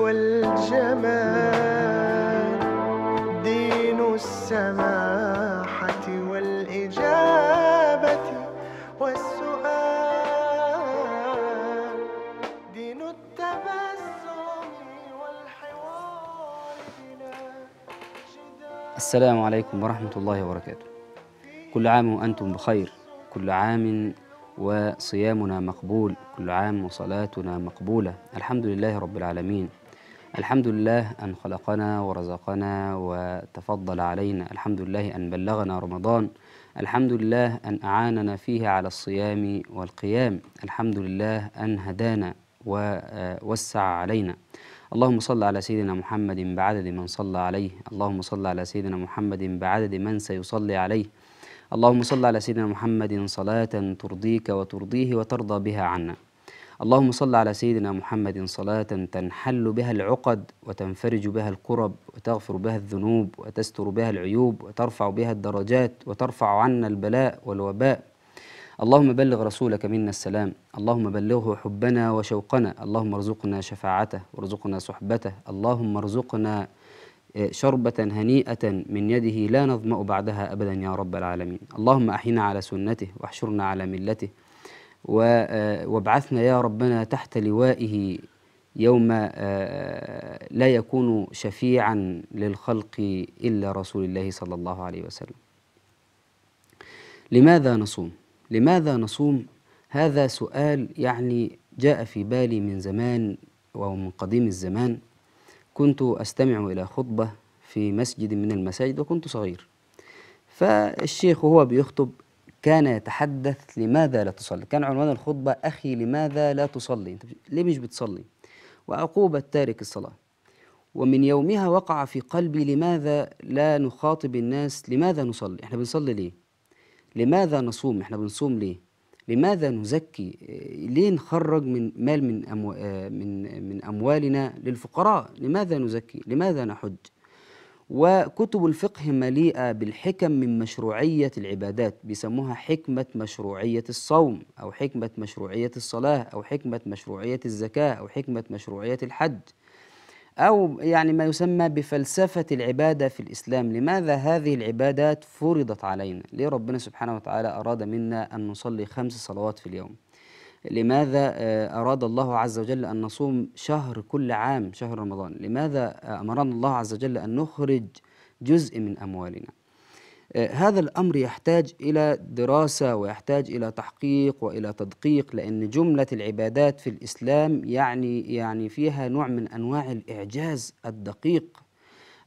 والجمال دين السماحة والإجابة والسؤال. دين التبسم والحوار السلام عليكم ورحمة الله وبركاته. كل عام وأنتم بخير. كل عام وصيامنا مقبول. كل عام وصلاتنا مقبولة. الحمد لله رب العالمين. الحمد لله أن خلقنا ورزقنا وتفضل علينا. الحمد لله أن بلغنا رمضان. الحمد لله أن أعاننا فيه على الصيام والقيام. الحمد لله أن هدانا ووسع علينا. اللهم صل على سيدنا محمد بعدد من صلى عليه. اللهم صل على سيدنا محمد بعدد من سيصلي عليه. اللهم صل على سيدنا محمد صلاة ترضيك وترضيه وترضى بها عنا. اللهم صل على سيدنا محمد صلاة تنحل بها العقد وتنفرج بها الكرب وتغفر بها الذنوب وتستر بها العيوب وترفع بها الدرجات وترفع عنا البلاء والوباء. اللهم بلغ رسولك منا السلام. اللهم بلغه حبنا وشوقنا. اللهم ارزقنا شفاعته وارزقنا صحبته. اللهم ارزقنا آه، شربة هنيئة من يده لا نظمأ بعدها أبدا يا رب العالمين. اللهم أحينا على سنته واحشرنا على ملته. وابعثنا يا ربنا تحت لوائه يوم آه، لا يكون شفيعا للخلق إلا رسول الله صلى الله عليه وسلم لماذا نصوم؟ لماذا نصوم؟ هذا سؤال يعني جاء في بالي من زمان ومن قديم الزمان كنت أستمع إلى خطبة في مسجد من المساجد وكنت صغير فالشيخ وهو بيخطب كان يتحدث لماذا لا تصلي؟ كان عنوان الخطبة أخي لماذا لا تصلي؟ أنت ليه مش بتصلي؟ وعقوبة تارك الصلاة. ومن يومها وقع في قلبي لماذا لا نخاطب الناس؟ لماذا نصلي؟ إحنا بنصلي ليه؟ لماذا نصوم؟ إحنا بنصوم ليه؟ لماذا نزكي؟ إيه، ليه نخرج من مال من أمو... آه، من من أموالنا للفقراء؟ لماذا نزكي؟ لماذا نحج؟ وكتب الفقه مليئة بالحكم من مشروعية العبادات بيسموها حكمة مشروعية الصوم أو حكمة مشروعية الصلاة أو حكمة مشروعية الزكاة أو حكمة مشروعية الحج. أو يعني ما يسمى بفلسفة العبادة في الإسلام. لماذا هذه العبادات فرضت علينا؟ ليه ربنا سبحانه وتعالى أراد منا أن نصلي خمس صلوات في اليوم؟ لماذا آه، أراد الله عز وجل أن نصوم شهر كل عام شهر رمضان؟ لماذا آه، أمرنا الله عز وجل أن نخرج جزء من أموالنا؟ آه، هذا الأمر يحتاج إلى دراسة ويحتاج إلى تحقيق وإلى تدقيق لأن جملة العبادات في الإسلام يعني يعني فيها نوع من أنواع الإعجاز الدقيق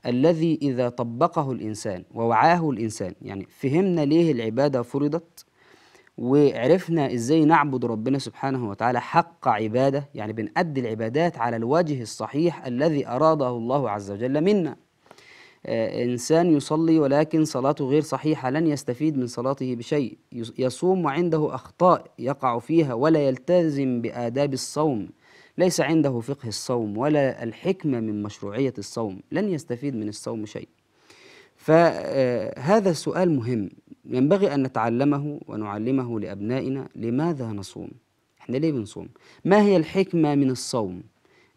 الذي إذا طبقه الإنسان ووعاه الإنسان يعني فهمنا ليه العبادة فرضت؟ وعرفنا إزاي نعبد ربنا سبحانه وتعالى حق عبادة يعني بنأدي العبادات على الوجه الصحيح الذي أراده الله عز وجل منا. آه، إنسان يصلي ولكن صلاته غير صحيحة لن يستفيد من صلاته بشيء. يص- يصوم وعنده أخطاء يقع فيها ولا يلتزم بآداب الصوم. ليس عنده فقه الصوم ولا الحكمة من مشروعية الصوم لن يستفيد من الصوم شيء. فهذا السؤال مهم. ينبغي أن نتعلمه ونعلمه لأبنائنا لماذا نصوم؟ إحنا ليه بنصوم؟ ما هي الحكمة من الصوم؟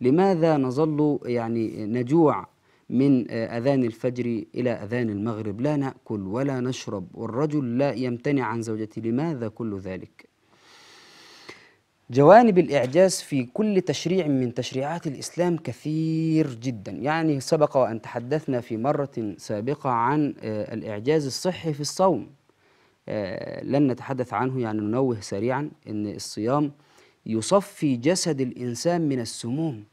لماذا نظل يعني نجوع من أذان الفجر إلى أذان المغرب؟ لا نأكل ولا نشرب والرجل لا يمتنع عن زوجته لماذا كل ذلك؟ جوانب الإعجاز في كل تشريع من تشريعات الإسلام كثير جدا. يعني سبق وأن تحدثنا في مرة سابقة عن آه، الإعجاز الصحي في الصوم. آه، لن نتحدث عنه يعني ننوه سريعا أن الصيام يصفي جسد الإنسان من السموم.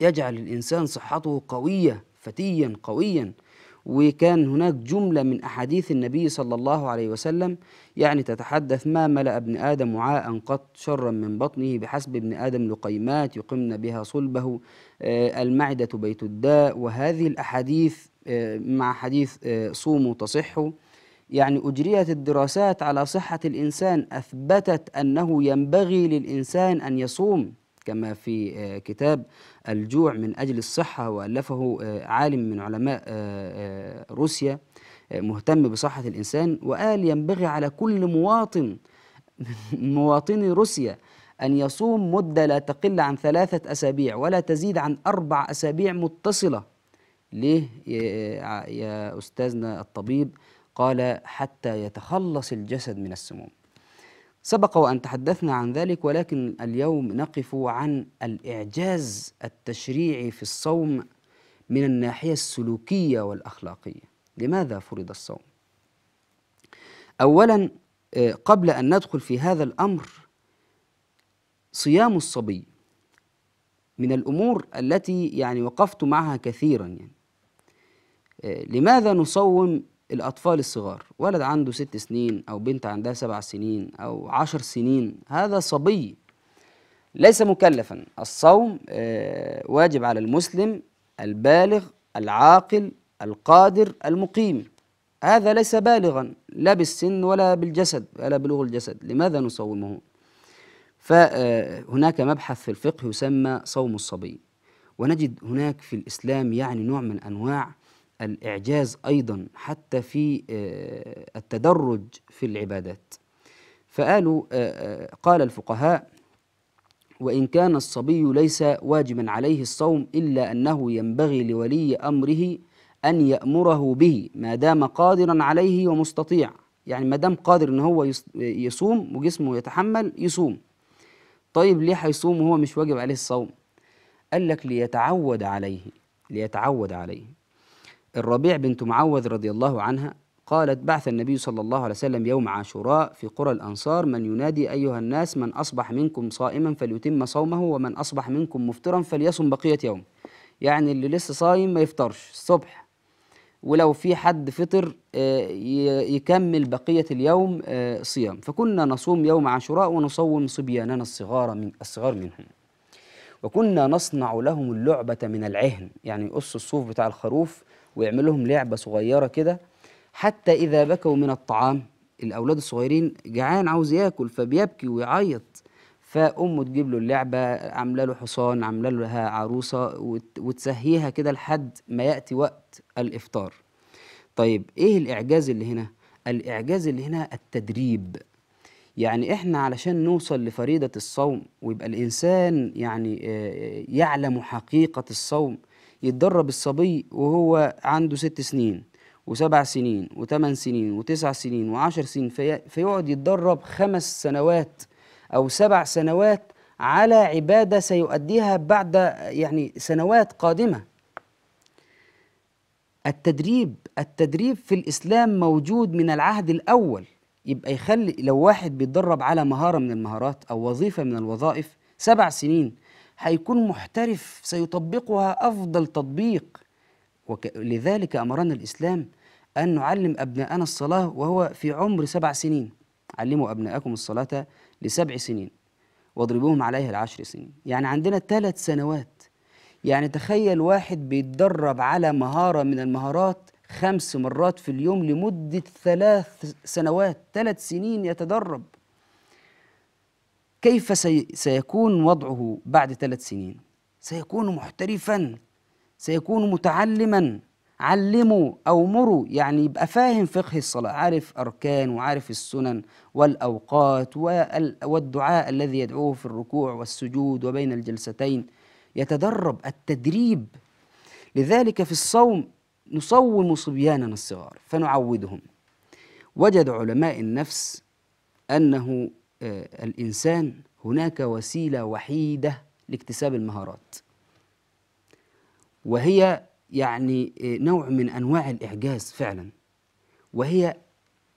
يجعل الإنسان صحته قوية فتيا قويا. وكان هناك جملة من أحاديث النبي صلى الله عليه وسلم يعني تتحدث ما ملأ ابن آدم وعاء قط شرا من بطنه بحسب ابن آدم لقيمات يقمن بها صلبه آه، المعدة بيت الداء وهذه الأحاديث آه، مع حديث آه، صوموا تصحوا يعني أجريت الدراسات على صحة الإنسان أثبتت أنه ينبغي للإنسان أن يصوم. كما في آه، كتاب الجوع من أجل الصحة وألفه آه، عالم من علماء آه، روسيا مهتم بصحة الإنسان وقال ينبغي على كل مواطن مواطني روسيا أن يصوم مدة لا تقل عن ثلاثة أسابيع ولا تزيد عن أربع أسابيع متصلة. ليه؟ يا أستاذنا الطبيب قال حتى يتخلص الجسد من السموم. سبق وأن تحدثنا عن ذلك ولكن اليوم نقف عن الإعجاز التشريعي في الصوم من الناحية السلوكية والأخلاقية لماذا فرض الصوم؟ أولا آه، قبل أن ندخل في هذا الأمر صيام الصبي من الأمور التي يعني وقفت معها كثيرا يعني آه، لماذا نصوم الأطفال الصغار ولد عنده ست سنين أو بنت عندها سبع سنين أو عشر سنين هذا صبي ليس مكلفا. الصوم آه، واجب على المسلم البالغ العاقل القادر المقيم. هذا ليس بالغا لا بالسن ولا بالجسد ولا بلوغ الجسد. لماذا نصومه؟ فهناك مبحث في الفقه يسمى صوم الصبي. ونجد هناك في الإسلام يعني نوع من أنواع الإعجاز أيضا حتى في آه، التدرج في العبادات. فقالوا آه، آه، قال الفقهاء وإن كان الصبي ليس واجبا عليه الصوم إلا أنه ينبغي لولي أمره أن يأمره به ما دام قادرا عليه ومستطيع. يعني ما دام قادر إن هو يص- يصوم وجسمه يتحمل يصوم. طيب ليه هيصوم وهو مش واجب عليه الصوم؟ قال لك ليتعود عليه ليتعود عليه. الربيع بنت معوذ رضي الله عنها قالت بعث النبي صلى الله عليه وسلم يوم عاشوراء في قرى الأنصار من ينادي أيها الناس من أصبح منكم صائما فليتم صومه ومن أصبح منكم مفطرا فليصم بقية يوم. يعني اللي لسه صايم ما يفطرش الصبح. ولو في حد فطر آه، يكمل بقية اليوم آه، صيام. فكنا نصوم يوم عاشوراء ونصوم صبياننا الصغار من الصغار منهم. وكنا نصنع لهم اللعبة من العهن يعني يقص الصوف بتاع الخروف ويعمل لهم لعبة صغيرة كده. حتى إذا بكوا من الطعام الأولاد الصغيرين جعان عاوز ياكل فبيبكي ويعيط. فأمه تجيب له اللعبة عاملة له حصان عاملة لها عروسة وت- وتسهيها كده لحد ما يأتي وقت الإفطار. طيب إيه الإعجاز اللي هنا؟ الإعجاز اللي هنا التدريب. يعني إحنا علشان نوصل لفريضة الصوم ويبقى الإنسان يعني آه، يعلم حقيقة الصوم يتدرب الصبي وهو عنده ست سنين وسبع سنين وثمان سنين وتسع سنين وعشر سنين في فيقعد يتدرب خمس سنوات أو سبع سنوات على عبادة سيؤديها بعد يعني سنوات قادمة. التدريب التدريب في الإسلام موجود من العهد الأول. يبقى يخلي لو واحد بيتدرب على مهارة من المهارات أو وظيفة من الوظائف سبع سنين هيكون محترف سيطبقها أفضل تطبيق. وك... لذلك أمرنا الإسلام أن نعلم أبناءنا الصلاة وهو في عمر سبع سنين. علموا أبناءكم الصلاة لسبع سنين واضربوهم عليها العشر سنين. يعني عندنا ثلاث سنوات. يعني تخيل واحد بيتدرب على مهارة من المهارات خمس مرات في اليوم لمدة ثلاث سنوات ثلاث سنين يتدرب. كيف سي سيكون وضعه بعد ثلاث سنين؟ سيكون محترفا سيكون متعلما. علموا أو مروا يعني يبقى فاهم فقه الصلاة عارف أركان وعارف السنن والأوقات وال- والدعاء الذي يدعوه في الركوع والسجود وبين الجلستين. يتدرب التدريب. لذلك في الصوم نصوم صبياننا الصغار فنعودهم وجد علماء النفس أنه الإنسان هناك وسيلة وحيدة لاكتساب المهارات. وهي يعني آه، نوع من أنواع الإعجاز فعلا. وهي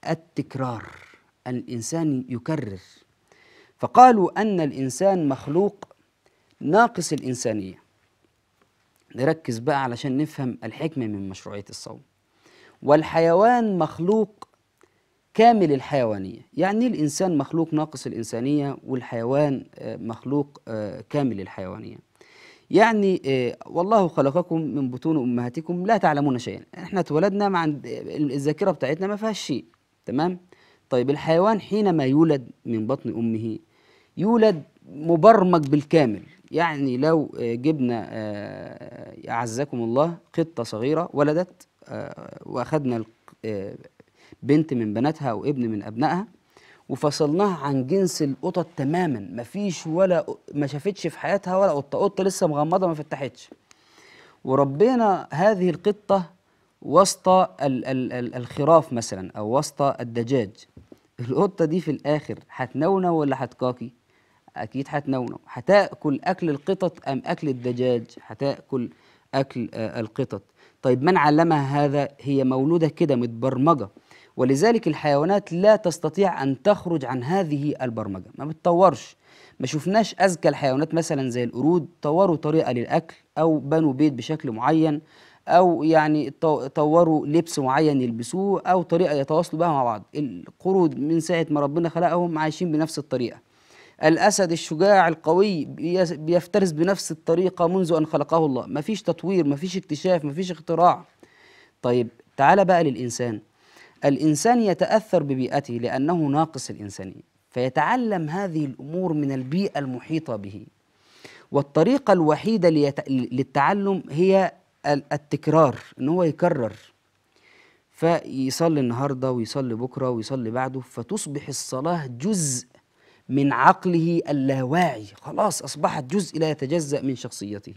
التكرار الإنسان يكرر. فقالوا أن الإنسان مخلوق ناقص الإنسانية. نركز بقى علشان نفهم الحكمة من مشروعية الصوم. والحيوان مخلوق كامل الحيوانية. يعني الإنسان مخلوق ناقص الإنسانية والحيوان آه، مخلوق آه، كامل الحيوانية. يعني آه، والله خلقكم من بطون أمهاتكم لا تعلمون شيئا. إحنا اتولدنا مع الذاكرة بتاعتنا ما فيهاش شيء تمام؟ طيب الحيوان حينما يولد من بطن أمه يولد مبرمج بالكامل. يعني لو جبنا أعزكم الله قطة صغيرة ولدت وأخذنا بنت من بناتها أو ابن من أبنائها وفصلناها عن جنس القطط تماما. مفيش ولا ما شافتش في حياتها ولا قطة. قطة لسه مغمضة ما فتحتش. وربنا هذه القطة وسط ال ال ال الخراف مثلا أو وسط الدجاج. القطة دي في الآخر هتنونو ولا هتكاكي؟ أكيد هتنونو. هتأكل أكل القطط أم أكل الدجاج؟ هتأكل أكل آه، القطط. طيب من علمها هذا؟ هي مولودة كده متبرمجة. ولذلك الحيوانات لا تستطيع أن تخرج عن هذه البرمجة. ما بتطورش. ما شفناش أذكى الحيوانات مثلا زي القرود طوروا طريقة للأكل أو بنوا بيت بشكل معين أو يعني طو- طوروا لبس معين يلبسوه أو طريقة يتواصلوا بها مع بعض. القرود من ساعة ما ربنا خلقهم عايشين بنفس الطريقة. الأسد الشجاع القوي بيفترس بنفس الطريقة منذ أن خلقه الله. مفيش تطوير مفيش اكتشاف مفيش اختراع. طيب تعال بقى للإنسان. الإنسان يتأثر ببيئته لأنه ناقص الإنسانية فيتعلم هذه الأمور من البيئة المحيطة به. والطريقة الوحيدة. للتعلم هي ال- التكرار إن هو يكرر. فيصلي النهارده ويصلي بكرة ويصلي بعده فتصبح الصلاة جزء من عقله اللاواعي. خلاص أصبحت جزء لا يتجزأ من شخصيته.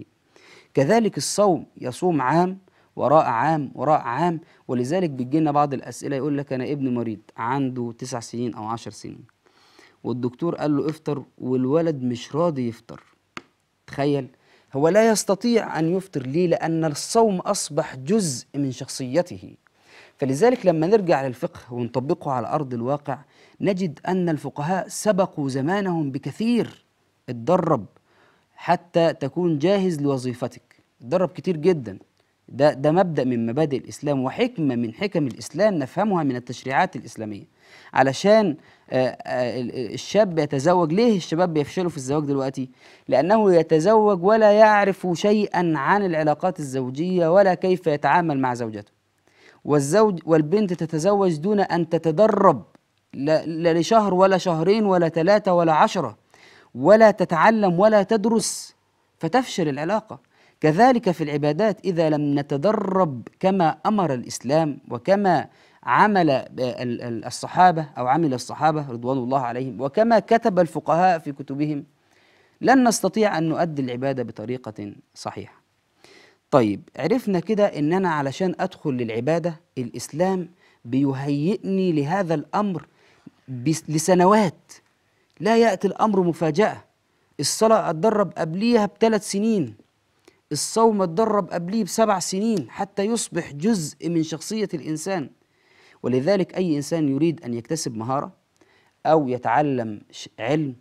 كذلك الصوم يصوم عام وراء عام وراء عام. ولذلك بيجي لنا بعض الأسئلة يقول لك أنا ابني مريض عنده تسع سنين أو عشر سنين. والدكتور قال له افطر والولد مش راضي يفطر. تخيل. هو لا يستطيع أن يفطر ليه؟ لأن الصوم أصبح جزء من شخصيته. فلذلك لما نرجع للفقه ونطبقه على أرض الواقع نجد أن الفقهاء سبقوا زمانهم بكثير. اتدرب حتى تكون جاهز لوظيفتك. اتدرب كتير جدا. ده ده مبدأ من مبادئ الإسلام وحكمة من حكم الإسلام نفهمها من التشريعات الإسلامية. علشان آه، آه، ال- الشاب يتزوج ليه الشباب بيفشلوا في الزواج دلوقتي؟ لأنه يتزوج ولا يعرف شيئا عن العلاقات الزوجية ولا كيف يتعامل مع زوجته. والزوج والبنت تتزوج دون أن تتدرب لا, لشهر ولا شهرين ولا ثلاثة ولا عشرة ولا تتعلم ولا تدرس فتفشل العلاقة. كذلك في العبادات إذا لم نتدرب كما أمر الإسلام وكما عمل ال- ال- الصحابة أو عمل الصحابة رضوان الله عليهم وكما كتب الفقهاء في كتبهم لن نستطيع أن نؤدي العبادة بطريقة صحيحة. طيب عرفنا كده ان أنا علشان أدخل للعبادة الإسلام بيهيئني لهذا الأمر لسنوات. لا يأتي الأمر مفاجأة. الصلاة أتدرب قبليها بثلاث سنين. الصوم اتدرب قبليه بسبع سنين حتى يصبح جزء من شخصية الإنسان. ولذلك أي إنسان يريد أن يكتسب مهارة أو يتعلم علم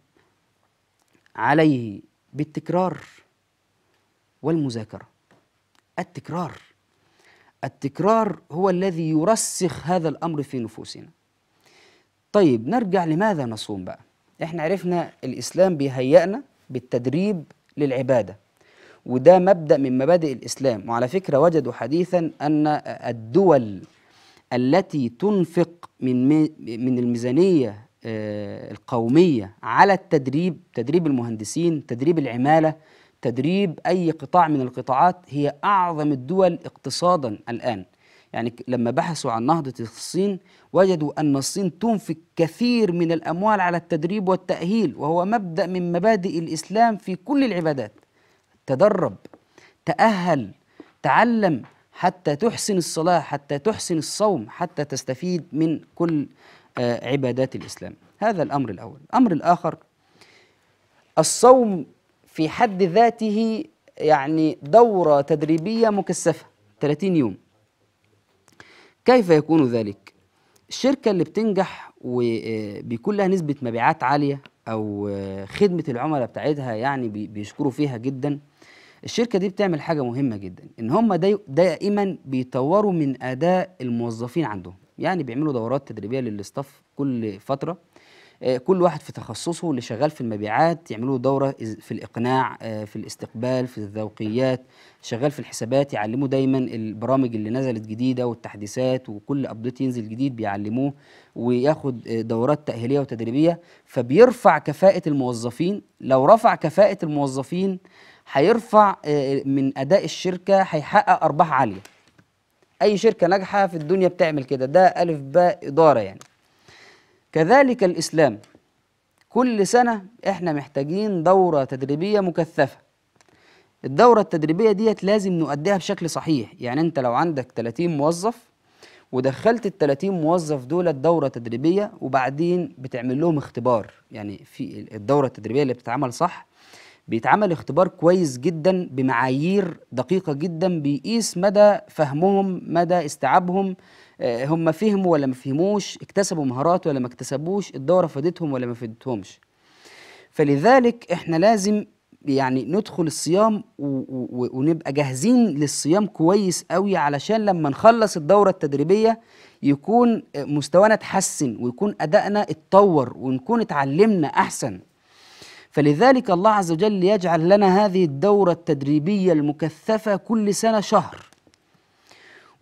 عليه بالتكرار والمذاكرة. التكرار. التكرار هو الذي يرسخ هذا الأمر في نفوسنا. طيب نرجع لماذا نصوم بقى؟ إحنا عرفنا الإسلام بيهيئنا بالتدريب للعبادة. وده مبدأ من مبادئ الإسلام. وعلى فكرة وجدوا حديثا أن الدول التي تنفق من من الميزانية آه، القومية على التدريب تدريب المهندسين تدريب العمالة تدريب أي قطاع من القطاعات هي أعظم الدول اقتصادا الآن. يعني لما بحثوا عن نهضة الصين وجدوا أن الصين تنفق كثير من الأموال على التدريب والتأهيل وهو مبدأ من مبادئ الإسلام في كل العبادات. تدرب تأهل تعلم حتى تحسن الصلاة حتى تحسن الصوم حتى تستفيد من كل آه، عبادات الإسلام. هذا الأمر الأول. الأمر الآخر الصوم في حد ذاته يعني دورة تدريبية مكثفة 30 يوم. كيف يكون ذلك؟ الشركة اللي بتنجح وبيكون لها نسبة مبيعات عالية أو آه، خدمة العملاء بتاعتها يعني بي- بيشكروا فيها جدا الشركة دي بتعمل حاجة مهمة جدا إن هم دائما بيطوروا من أداء الموظفين عندهم. يعني بيعملوا دورات تدريبية للاستاف كل فترة آه، كل واحد في تخصصه اللي شغال في المبيعات يعملوا دورة إز- في الإقناع آه، في الاستقبال في الذوقيات شغال في الحسابات يعلموه دايما البرامج اللي نزلت جديدة والتحديثات وكل أبديت ينزل جديد بيعلموه وياخد آه، دورات تأهيلية وتدريبية. فبيرفع كفاءة الموظفين لو رفع كفاءة الموظفين هيرفع آه، من أداء الشركة هيحقق أرباح عالية. أي شركة ناجحة في الدنيا بتعمل كده. ده ألف باء إدارة يعني. كذلك الإسلام. كل سنة إحنا محتاجين دورة تدريبية مكثفة. الدورة التدريبية ديت لازم نؤديها بشكل صحيح. يعني أنت لو عندك 30 موظف ودخلت ال 30 موظف دول الدورة تدريبية وبعدين بتعمل لهم اختبار. يعني في الدورة التدريبية اللي بتتعمل صح بيتعمل اختبار كويس جدا بمعايير دقيقة جدا بيقيس مدى فهمهم مدى استيعابهم آه، هم فهموا ولا ما فهموش اكتسبوا مهارات ولا ما اكتسبوش الدورة فادتهم ولا ما فادتهمش. فلذلك إحنا لازم يعني ندخل الصيام ونبقى جاهزين للصيام كويس قوي علشان لما نخلص الدورة التدريبية يكون مستوانا اتحسن ويكون أدائنا اتطور ونكون اتعلمنا أحسن. فلذلك الله عز وجل يجعل لنا هذه الدورة التدريبية المكثفة كل سنة شهر.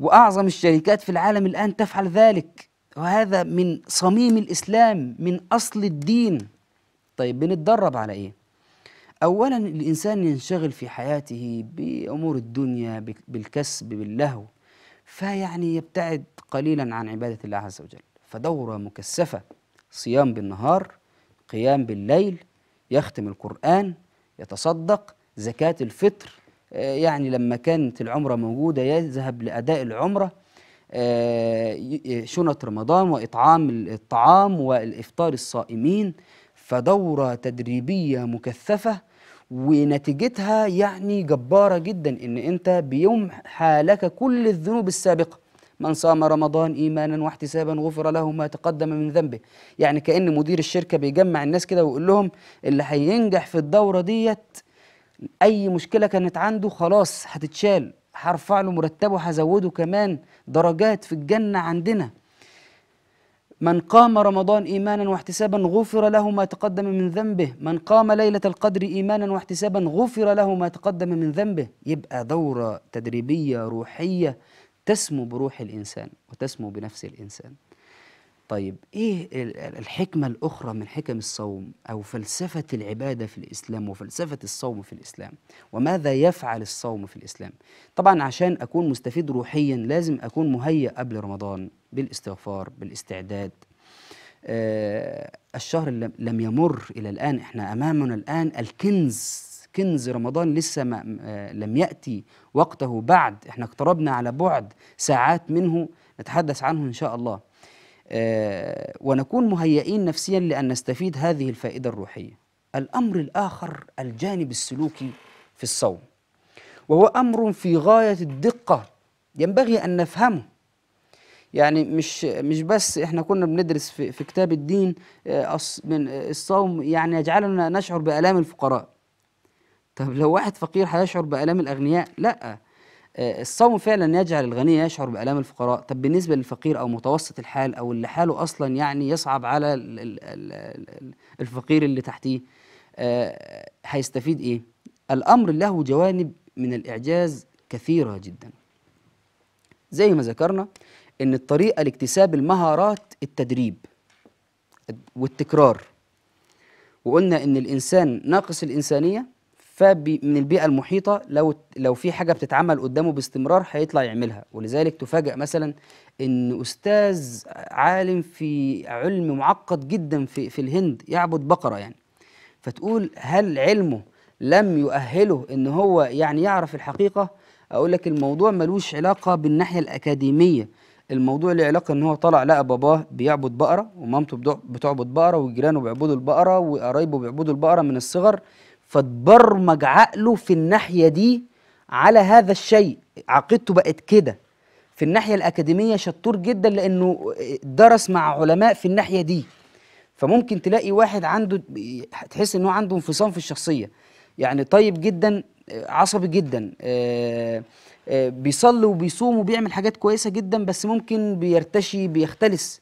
وأعظم الشركات في العالم الآن تفعل ذلك. وهذا من صميم الإسلام من أصل الدين. طيب بنتدرب على إيه؟ أولا الإنسان ينشغل في حياته بأمور الدنيا بالكسب باللهو. فيعني يبتعد قليلا عن عبادة الله عز وجل. فدورة مكثفة صيام بالنهار قيام بالليل يختم القرآن يتصدق زكاة الفطر. آه، يعني لما كانت العمرة موجودة يذهب لأداء العمرة. آه، ي- شنط رمضان وإطعام الطعام والإفطار الصائمين. فدورة تدريبية مكثفة ونتيجتها يعني جبارة جدا إن أنت بيمحى لك كل الذنوب السابقة. من صام رمضان إيمانا واحتسابا غفر له ما تقدم من ذنبه. يعني كأن مدير الشركة بيجمع الناس كده ويقول لهم اللي هينجح في الدورة ديت أي مشكلة كانت عنده خلاص هتتشال. هرفع له مرتبه هزوده كمان درجات في الجنة عندنا. من قام رمضان إيمانا واحتسابا غفر له ما تقدم من ذنبه. من قام ليلة القدر إيمانا واحتسابا غفر له ما تقدم من ذنبه. يبقى دورة تدريبية روحية. تسمو بروح الإنسان وتسمو بنفس الإنسان. طيب ال- الحكمة الأخرى من حكم الصوم أو فلسفة العبادة في الإسلام وفلسفة الصوم في الإسلام؟ وماذا يفعل الصوم في الإسلام؟ طبعا عشان أكون مستفيد روحيا لازم أكون مهيأ قبل رمضان بالاستغفار بالاستعداد. آه الشهر لم- لم يمر إلى الآن إحنا أمامنا الآن الكنز كنز رمضان لسه ما آه لم يأتي وقته بعد. إحنا اقتربنا على بعد ساعات منه نتحدث عنه إن شاء الله. آه، ونكون مهيئين نفسيا لأن نستفيد هذه الفائدة الروحية. الأمر الآخر الجانب السلوكي في الصوم. وهو أمر في غاية الدقة. ينبغي أن نفهمه. يعني مش مش بس إحنا كنا بندرس في, في كتاب الدين آه، من الصوم يعني يجعلنا نشعر بآلام الفقراء. طب لو واحد فقير هيشعر بآلام الأغنياء؟ لا. آه، الصوم فعلا يجعل الغني يشعر بآلام الفقراء. طب بالنسبة للفقير أو متوسط الحال أو اللي حاله أصلا يعني يصعب على ال- ال- ال- ال- الفقير اللي تحتيه آه، هيستفيد إيه؟ الأمر له جوانب من الإعجاز كثيرة جدا. زي ما ذكرنا إن الطريقة لاكتساب المهارات التدريب والتكرار وقلنا إن الإنسان ناقص الإنسانية فمن البيئة المحيطة لو لو في حاجة بتتعمل قدامه باستمرار هيطلع يعملها. ولذلك تفاجأ مثلا إن أستاذ عالم في علم معقد جدا في في الهند يعبد بقرة يعني. فتقول هل علمه لم يؤهله إن هو يعني يعرف الحقيقة؟ أقول لك الموضوع ملوش علاقة بالناحية الأكاديمية. الموضوع له علاقة إن هو طلع لقى باباه بيعبد بقرة ومامته بتع- بتعبد بقرة وجيرانه بيعبدوا البقرة وقرايبه بيعبدوا البقرة من الصغر. فتبرمج عقله في الناحية دي على هذا الشيء. عقيدته بقت كده. في الناحية الأكاديمية شطور جدا لأنه درس مع علماء في الناحية دي. فممكن تلاقي واحد عنده تحس إنه عنده انفصام في الشخصية. يعني طيب جدا عصبي جدا. آه، آه، بيصلي وبيصوم وبيعمل حاجات كويسة جدا بس ممكن بيرتشي بيختلس.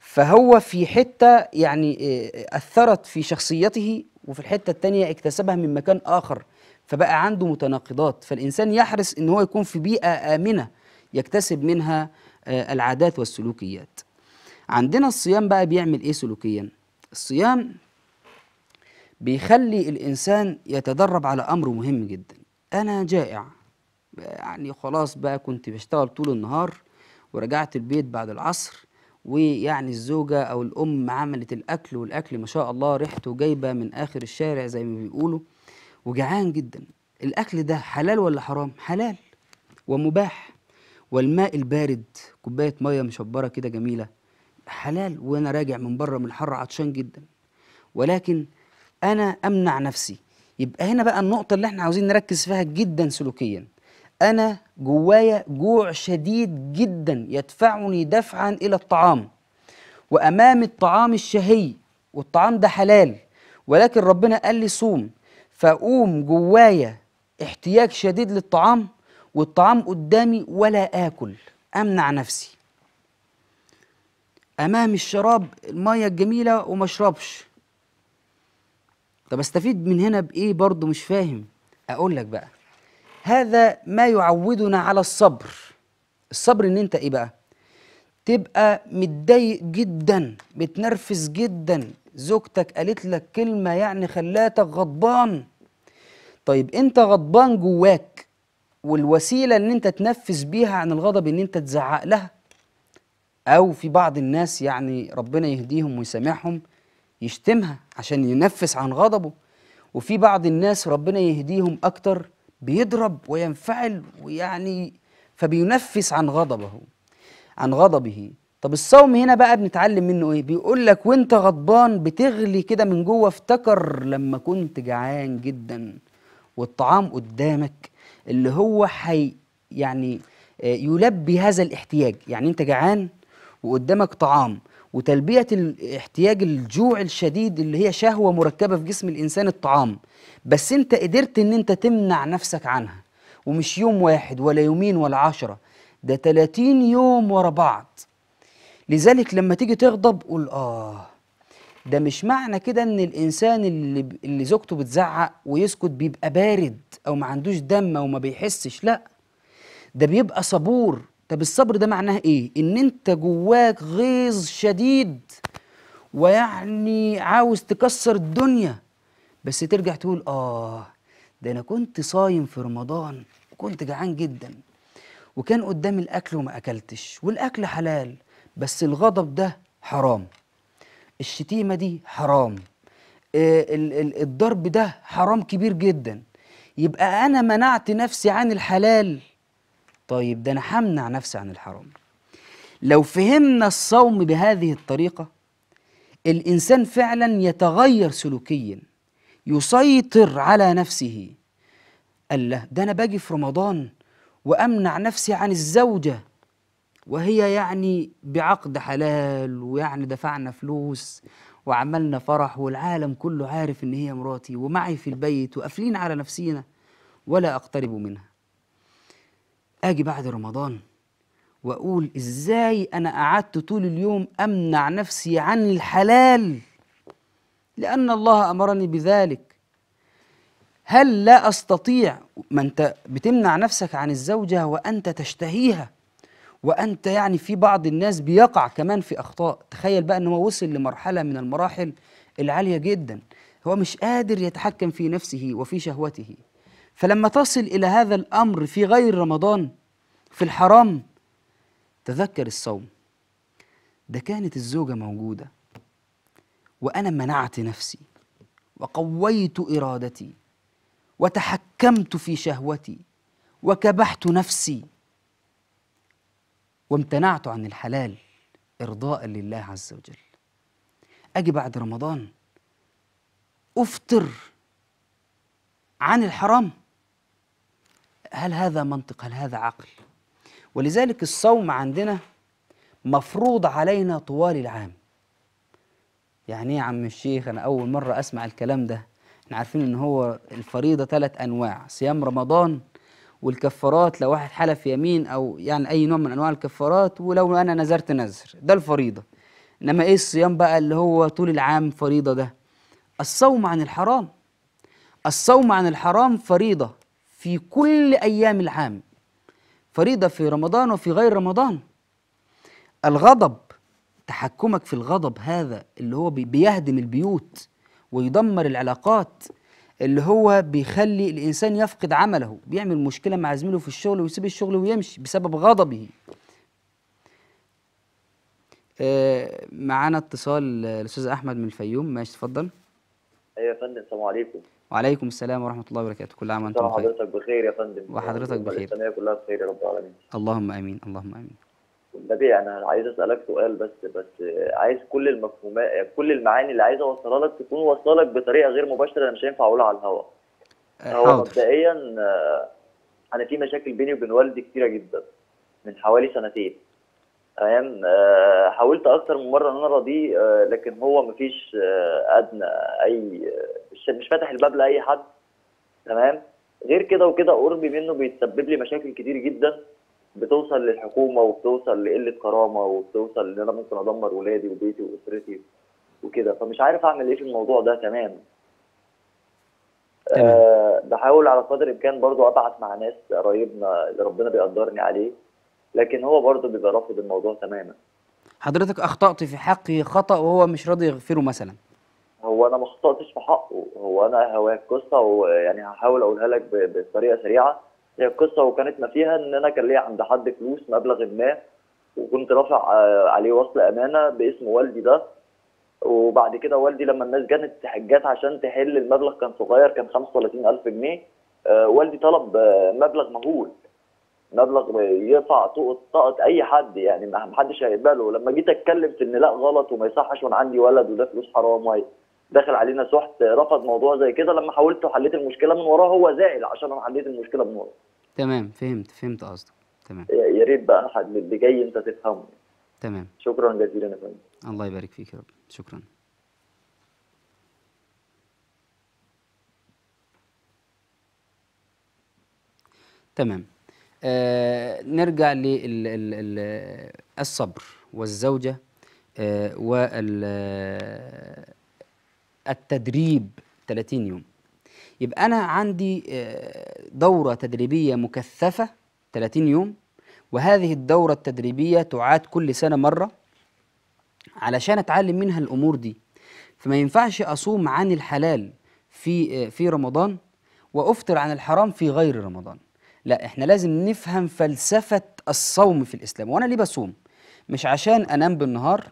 فهو في حتة يعني آه، أثرت في شخصيته وفي الحتة التانية اكتسبها من مكان آخر فبقى عنده متناقضات. فالإنسان يحرص إن هو يكون في بيئة آمنة يكتسب منها آه، العادات والسلوكيات. عندنا الصيام بقى بيعمل إيه سلوكيا؟ الصيام بيخلي الإنسان يتدرب على أمر مهم جدا. أنا جائع. يعني خلاص بقى كنت بشتغل طول النهار ورجعت البيت بعد العصر ويعني الزوجة أو الأم عملت الأكل والأكل ما شاء الله ريحته جايبة من آخر الشارع زي ما بيقولوا. وجعان جدا. الأكل ده حلال ولا حرام؟ حلال ومباح. والماء البارد كوباية مية مشبرة كده جميلة حلال. وأنا راجع من بره من الحر عطشان جدا. ولكن أنا أمنع نفسي. يبقى هنا بقى النقطة اللي إحنا عاوزين نركز فيها جدا سلوكيا. أنا جوايا جوع شديد جدا يدفعني دفعا إلى الطعام. وأمام الطعام الشهي والطعام ده حلال ولكن ربنا قال لي صوم. فأقوم جوايا احتياج شديد للطعام والطعام قدامي ولا آكل أمنع نفسي. أمام الشراب المية الجميلة وما أشربش. طب أستفيد من هنا بإيه؟ برضه مش فاهم. أقول لك بقى. هذا ما يعودنا على الصبر. الصبر ان انت إيه بقى؟ تبقى متضايق جدا بتنرفز جدا. زوجتك قالت لك كلمة يعني خلاتك غضبان. طيب انت غضبان جواك والوسيلة ان انت تنفذ بيها عن الغضب ان انت تزعق لها أو في بعض الناس يعني ربنا يهديهم ويسامحهم يشتمها عشان ينفس عن غضبه وفي بعض الناس ربنا يهديهم أكتر بيضرب وينفعل ويعني فبينفس عن غضبه عن غضبه. طب الصوم هنا بقى بنتعلم منه إيه؟ بيقول لك وأنت غضبان بتغلي كده من جوه افتكر لما كنت جعان جدا والطعام قدامك اللي هو حي يعني آه، يلبي هذا الاحتياج. يعني أنت جعان وقدامك طعام وتلبية الاحتياج الجوع الشديد اللي هي شهوة مركبة في جسم الإنسان الطعام. بس أنت قدرت إن أنت تمنع نفسك عنها. ومش يوم واحد ولا يومين ولا عشرة. ده 30 يوم ورا بعض. لذلك لما تيجي تغضب قول آه. ده مش معنى كده إن الإنسان اللي اللي زوجته بتزعق ويسكت بيبقى بارد أو ما عندوش دم أو ما بيحسش. لا. ده بيبقى صبور. طب الصبر ده معناه إيه؟ إن أنت جواك غيظ شديد ويعني عاوز تكسر الدنيا بس ترجع تقول آه ده أنا كنت صايم في رمضان وكنت جعان جدا وكان قدامي الأكل وما أكلتش والأكل حلال بس الغضب ده حرام. الشتيمة دي حرام. آه، ال- ال- الضرب ده حرام كبير جدا. يبقى أنا منعت نفسي عن الحلال. طيب ده أنا همنع نفسي عن الحرام. لو فهمنا الصوم بهذه الطريقة الإنسان فعلا يتغير سلوكيا يسيطر على نفسه. الله ده أنا باجي في رمضان وأمنع نفسي عن الزوجة وهي يعني بعقد حلال ويعني دفعنا فلوس وعملنا فرح والعالم كله عارف إن هي مراتي ومعي في البيت وقافلين على نفسينا ولا أقترب منها. آجي بعد رمضان وأقول إزاي أنا قعدت طول اليوم أمنع نفسي عن الحلال لأن الله أمرني بذلك. هل لا أستطيع؟ ما أنت بتمنع نفسك عن الزوجة وأنت تشتهيها وأنت يعني في بعض الناس بيقع كمان في أخطاء. تخيل بقى إن هو وصل لمرحلة من المراحل العالية جدا. هو مش قادر يتحكم في نفسه وفي شهوته. فلما تصل إلى هذا الأمر في غير رمضان في الحرام تذكر الصوم. ده كانت الزوجة موجودة. وأنا منعت نفسي وقويت إرادتي وتحكمت في شهوتي وكبحت نفسي وامتنعت عن الحلال إرضاء لله عز وجل. أجي بعد رمضان أفطر عن الحرام. هل هذا منطق؟ هل هذا عقل؟ ولذلك الصوم عندنا مفروض علينا طوال العام. يعني إيه يا عم الشيخ؟ أنا أول مرة أسمع الكلام ده. إحنا عارفين إن هو الفريضة ثلاث أنواع صيام رمضان والكفارات لو واحد حلف يمين أو يعني أي نوع من أنواع الكفارات ولو أنا نذرت نذر ده الفريضة. إنما إيه الصيام بقى اللي هو طول العام فريضة ده؟ الصوم عن الحرام. الصوم عن الحرام فريضة. في كل أيام العام فريضة في رمضان وفي غير رمضان. الغضب تحكمك في الغضب هذا اللي هو بي- بيهدم البيوت ويدمر العلاقات اللي هو بيخلي الإنسان يفقد عمله بيعمل مشكلة مع زميله في الشغل ويسيب الشغل ويمشي بسبب غضبه. آه، معانا اتصال الأستاذ أحمد من الفيوم. ماشي اتفضل. أيوه يا فندم السلام عليكم. وعليكم السلام ورحمة الله وبركاته. كل عام وأنتم طبعا بخير. حضرتك بخير يا فندم. وحضرتك بخير. الإسلامية كلها بخير يا رب العالمين. اللهم آمين اللهم آمين. والنبي أنا عايز أسألك سؤال بس بس عايز كل المفهومات كل المعاني اللي عايز أوصلها لك تكون واصلة لك بطريقة غير مباشرة. أنا مش هينفع أقولها على الهواء آه، هو مبدئيا آه، أنا في مشاكل بيني وبين والدي كتيرة جدا من حوالي سنتين. تمام؟ آه، حاولت أكتر من مرة إن أنا أرضيه آه، لكن هو مفيش أدنى أي آه، مش مش فاتح الباب لأي حد تمام؟ غير كده وكده قربي منه بيتسبب لي مشاكل كتير جدا بتوصل للحكومة وبتوصل لقلة كرامة وبتوصل إن أنا ممكن أدمر ولادي وبيتي وأسرتي وكده. فمش عارف أعمل إيه في الموضوع ده تمام. آه بحاول على قدر الإمكان برضو أبعت مع ناس قرايبنا اللي ربنا بيقدرني عليه لكن هو برضو بيبقى رافض الموضوع تماما. حضرتك أخطأت في حقه خطأ وهو مش راضي يغفره مثلا. هو أنا ما خطأتش في حقه هو أنا هو القصة ويعني هحاول أقولها لك بطريقة سريعة. هي القصة وكانت ما فيها إن أنا كان ليا عند حد فلوس مبلغ ما وكنت رافع آه، عليه وصل أمانة باسم والدي ده. وبعد كده والدي لما الناس جت جت عشان تحل المبلغ كان صغير كان 35000 جنيه. آه، والدي طلب آه، مبلغ مهول مبلغ يرفع طاقة أي حد يعني ما ما حدش هيقبله. لما جيت أتكلم في إن لأ غلط وما يصحش وأنا عندي ولد وده فلوس حرام وهي داخل علينا سحت رفض موضوع زي كده. لما حاولت وحليت المشكلة من وراه هو زعل عشان أنا حليت المشكلة من وراه. تمام فهمت فهمت قصدك. تمام. يا ريت بقى حد اللي جاي أنت تفهمه. تمام. شكرا جزيلا يا فندم. الله يبارك فيك يا رب. شكرا. تمام. آه نرجع للصبر والزوجة آه والتدريب 30 يوم. يبقى أنا عندي آه، دورة تدريبية مكثفة 30 يوم وهذه الدورة التدريبية تعاد كل سنة مرة علشان أتعلم منها الأمور دي. فما ينفعش أصوم عن الحلال في في رمضان وأفطر عن الحرام في غير رمضان. لا إحنا لازم نفهم فلسفة الصوم في الإسلام وأنا ليه بصوم؟ مش عشان أنام بالنهار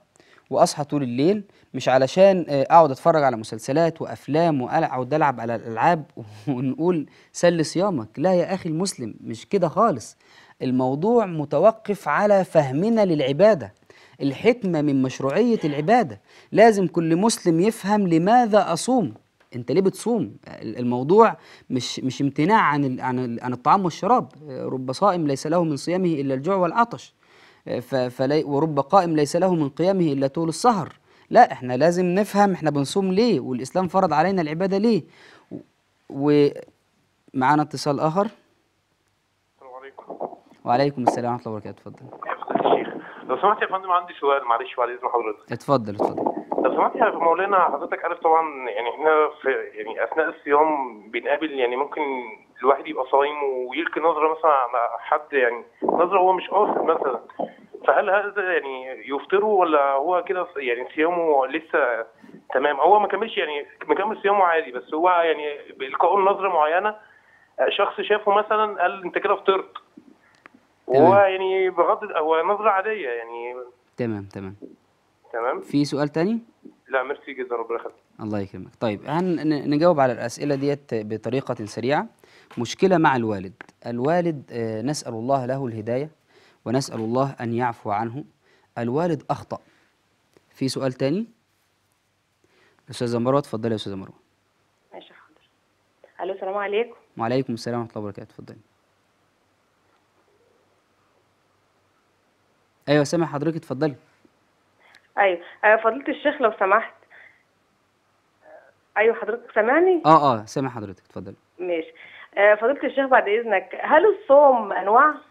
وأصحى طول الليل مش علشان آه، اقعد اتفرج على مسلسلات وافلام واقعد العب على الألعاب ونقول سل صيامك. لا يا أخي المسلم مش كده خالص. الموضوع متوقف على فهمنا للعبادة. الحكمة من مشروعية العبادة. لازم كل مسلم يفهم لماذا أصوم. أنت ليه بتصوم؟ الموضوع مش مش امتناع عن عن عن الطعام والشراب. رب صائم ليس له من صيامه إلا الجوع والعطش. ورب قائم ليس له من قيامه إلا طول السهر. لا إحنا لازم نفهم إحنا بنصوم ليه والإسلام فرض علينا العبادة ليه. ومعانا اتصال آخر؟ السلام عليكم. وعليكم السلام ورحمة الله وبركاته اتفضل. لو سمحت يا فندم عندي سؤال معلش بعد إذن حضرتك. اتفضل اتفضل. لو سمحت يا مولانا حضرتك عارف طبعا يعني إحنا في يعني أثناء الصيام بنقابل يعني ممكن الواحد يبقى صايم ويلقي نظرة مثلا على حد يعني نظرة هو مش قاصد مثلا. فهل هذا يعني يفطره ولا هو كده يعني صيامه لسه تمام؟ هو ما كملش يعني مكمل صيامه عادي بس هو يعني بإلقاء نظرة معينة شخص شافه مثلا قال أنت كده فطرت. وهو. يعني بغض هو نظرة عادية يعني. تمام تمام. تمام. في سؤال تاني؟ لا ميرسي جدا ربنا يخليك. الله يكرمك. طيب نجاوب على الأسئلة ديت بطريقة سريعة. مشكلة مع الوالد. الوالد آه، نسأل الله له الهداية. ونسأل الله أن يعفو عنه. الوالد أخطأ. في سؤال تاني؟ أستاذة مروة اتفضلي يا أستاذة مروة. ماشي حاضر. ألو السلام عليكم. وعليكم السلام ورحمة الله وبركاته. اتفضلي. أيوة سامع حضرتك اتفضلي. أيوه. آه، فضيلة الشيخ لو سمحت. أيوه حضرتك سامعني؟ آه آه سامع حضرتك اتفضلي. ماشي. آه، فضيلة الشيخ بعد إذنك هل الصوم أنواع؟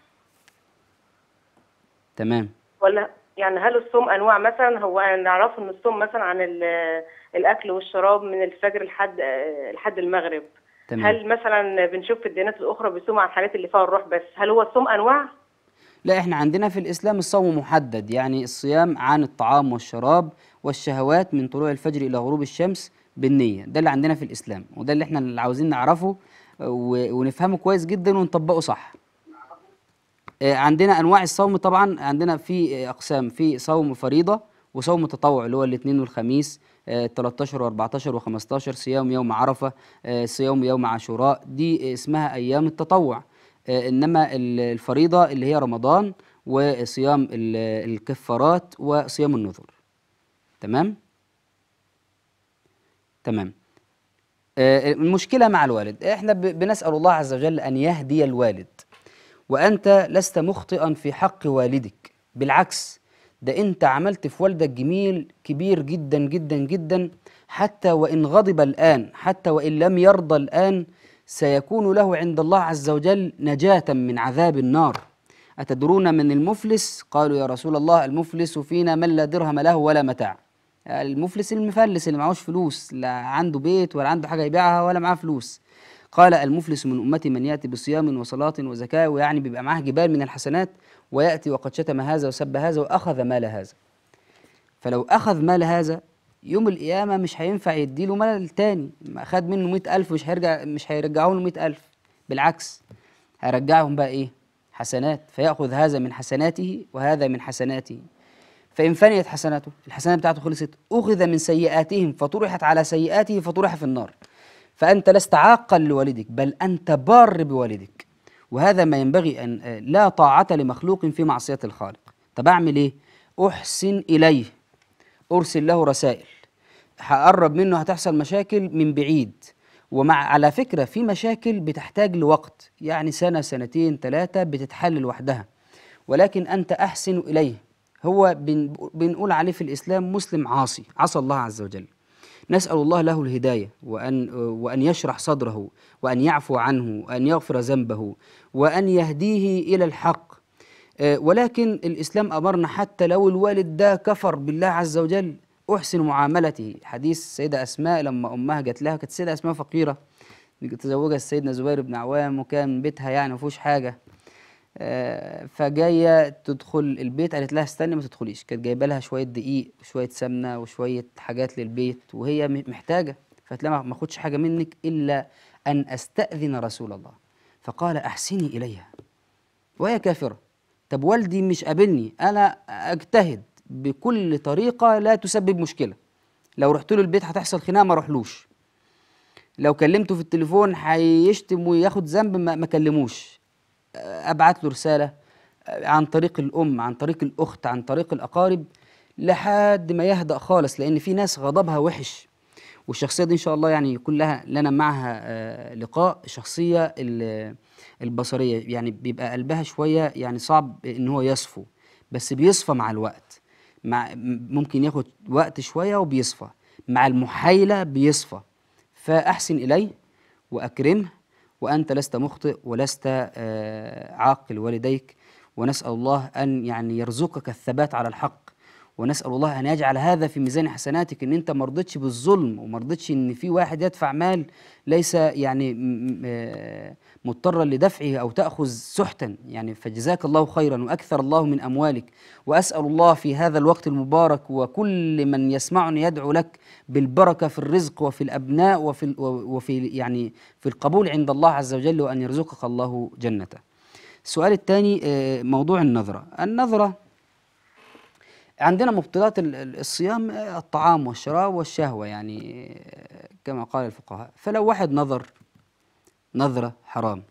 تمام. ولا يعني هل الصوم أنواع مثلا؟ هو نعرف إن الصوم مثلا عن ال- الأكل والشراب من الفجر لحد لحد المغرب. تمام. هل مثلا بنشوف في الديانات الأخرى بيصوموا عن الحاجات اللي فيها الروح بس؟ هل هو الصوم أنواع؟ لا إحنا عندنا في الإسلام الصوم محدد يعني الصيام عن الطعام والشراب والشهوات من طلوع الفجر إلى غروب الشمس بالنية. ده اللي عندنا في الإسلام وده اللي إحنا اللي عاوزين نعرفه ونفهمه كويس جدا ونطبقه صح. عندنا أنواع الصوم طبعا عندنا في آه، أقسام في صوم فريضة وصوم تطوع اللي هو الاثنين والخميس آه، 13 و14 و15 صيام يوم عرفة آه، صيام يوم عاشوراء دي اسمها أيام التطوع. آه، إنما ال- الفريضة اللي هي رمضان وصيام ال- الكفارات وصيام النذر. تمام؟ تمام. آه، المشكلة مع الوالد. إحنا بنسأل الله عز وجل أن يهدي الوالد. وأنت لست مخطئا في حق والدك. بالعكس ده أنت عملت في والدك جميل كبير جدا جدا جدا حتى وإن غضب الآن حتى وإن لم يرضى الآن سيكون له عند الله عز وجل نجاة من عذاب النار. أتدرون من المفلس؟ قالوا يا رسول الله المفلس فينا من لا درهم له ولا متاع. المفلس المفلس اللي معهوش فلوس لا عنده بيت ولا عنده حاجة يبيعها ولا معاه فلوس. قال المفلس من أمتي من يأتي بصيام وصلاة وزكاة ويعني بيبقى معاه جبال من الحسنات ويأتي وقد شتم هذا وسب هذا وأخذ مال هذا. فلو أخذ مال هذا يوم القيامة مش هينفع يديله مال تاني. ما أخد منه مئة ألف مش هيرجع مش هيرجعوا له مئة ألف. بالعكس هيرجعهم بقى إيه؟ حسنات. فيأخذ هذا من حسناته وهذا من حسناته. فإن فنيت حسناته الحسنات بتاعته خلصت أخذ من سيئاتهم فطرحت على سيئاته فطرح في النار. فأنت لست عاقا لوالدك بل أنت بار بوالدك. وهذا ما ينبغي أن آه، لا طاعة لمخلوق في معصية الخالق. طب أعمل إيه؟ أحسن إليه. أرسل له رسائل. هقرب منه هتحصل مشاكل من بعيد. ومع على فكرة في مشاكل بتحتاج لوقت. يعني سنة سنتين ثلاثة بتتحل لوحدها. ولكن أنت أحسن إليه. هو بن بنقول عليه في الإسلام مسلم عاصي. عصى الله عز وجل. نسأل الله له الهداية وأن, وأن يشرح صدره وأن يعفو عنه وأن يغفر ذنبه وأن يهديه إلى الحق. آه، ولكن الإسلام أمرنا حتى لو الوالد ده كفر بالله عز وجل أحسن معاملته. حديث السيدة أسماء لما أمها جات لها كانت السيدة أسماء فقيرة. تزوجها سيدنا زبير بن عوام وكان بيتها يعني فيهوش حاجة. فجاية تدخل البيت. قالت لها استني ما تدخليش. كانت جايبة لها شوية دقيق وشويه سمنة وشوية حاجات للبيت وهي محتاجة. فقالت لها ما اخدش حاجة منك إلا أن أستأذن رسول الله. فقال أحسني إليها. وهي كافرة. طب والدي مش قابلني. أنا أجتهد بكل طريقة لا تسبب مشكلة. لو رحت له البيت هتحصل خناقة ما اروحلوش لو كلمته في التليفون هيشتم وياخد ذنب ما كلموش. ابعت له رسالة عن طريق الأم عن طريق الأخت عن طريق الأقارب لحد ما يهدأ خالص لأن في ناس غضبها وحش. والشخصية دي إن شاء الله يعني يكون لها لنا معها آه، لقاء. الشخصية ال- البصرية يعني بيبقى قلبها شوية يعني صعب إن هو يصفو بس بيصفى مع الوقت. مع ممكن ياخد وقت شوية وبيصفى. مع المحايلة بيصفى. فأحسن اليه وأكرمه وأنت لست مخطئ ولست آه، عاق لوالديك ونسأل الله أن يعني يرزقك الثبات على الحق. ونسأل الله أن يجعل هذا في ميزان حسناتك إن أنت ما رضيتش بالظلم وما رضيتش إن في واحد يدفع مال ليس يعني آه، مضطرا لدفعه أو تأخذ سحتا. يعني فجزاك الله خيرا وأكثر الله من أموالك. وأسأل الله في هذا الوقت المبارك وكل من يسمعني يدعو لك بالبركة في الرزق وفي الأبناء وفي وفي يعني في القبول عند الله عز وجل وأن يرزقك الله جنته. السؤال الثاني آه، موضوع النظرة، النظرة عندنا مبطلات ال- ال- الصيام آه، الطعام والشراب والشهوة يعني آه، كما قال الفقهاء، فلو واحد نظر نظرة حرام